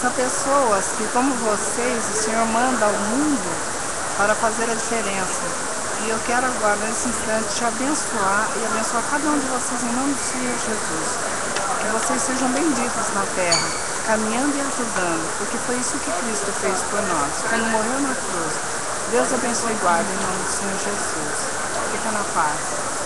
São pessoas que, como vocês, o Senhor manda ao mundo para fazer a diferença. E eu quero agora, nesse instante, te abençoar e abençoar cada um de vocês em nome do Senhor Jesus. Que vocês sejam benditos na terra, caminhando e ajudando, porque foi isso que Cristo fez por nós, quando morreu na cruz. Deus abençoe e guarde em nome do Senhor Jesus. Fica na paz.